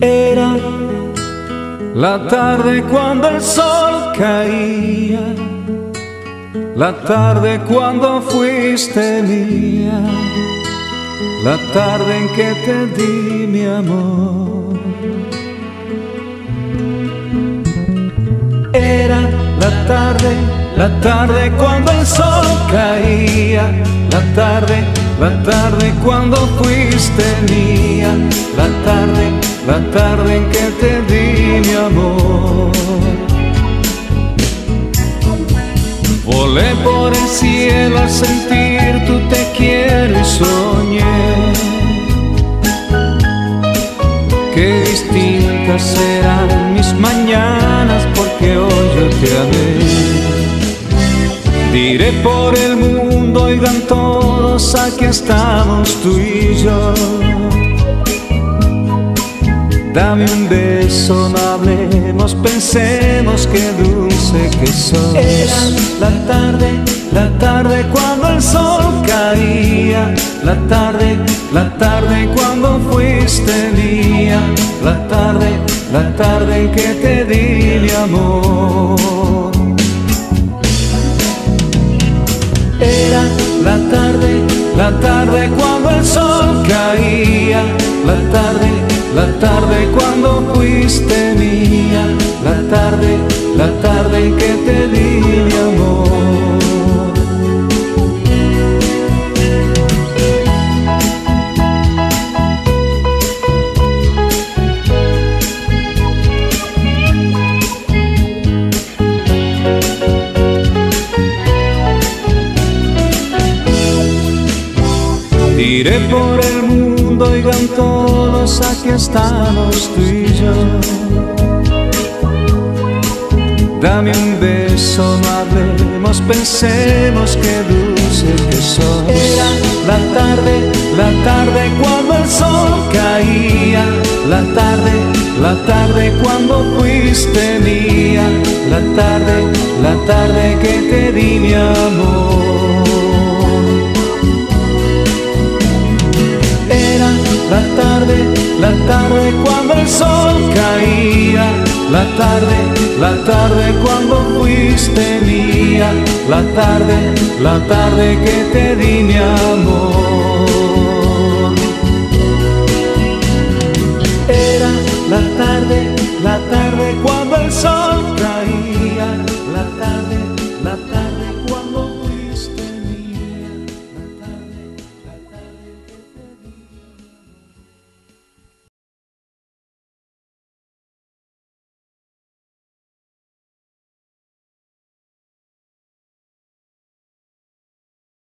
Era la tarde cuando el sol caía, la tarde cuando fuiste mía, la tarde en que te di mi amor. Era la tarde, la tarde cuando el sol caía, la tarde, la tarde cuando fuiste mía, la tarde la tarde en que te di mi amor. Volé por el cielo a sentir tu te quiero y soñé. Qué distintas serán mis mañanas aquí estamos tú y yo Dame un beso, no hablemos, pensemos qué dulce que sos. La tarde, la tarde cuando el sol caía, la tarde, la tarde cuando fuiste mía, la tarde, la tarde en que te di mi amor. Cuando el sol caía, la tarde la tarde cuando fuiste mía, la tarde, la tarde que te di Iré por el mundo, oigan todos, aquí estamos tú y yo. Dame un beso, no hablemos, pensemos qué dulce que sos. Era la tarde, la tarde cuando el sol caía, la tarde, la tarde cuando fuiste mía, la tarde, la tarde que te di mi amor. Cuando el sol caía, la tarde, la tarde cuando fuiste mía, la tarde, la tarde que te di mi.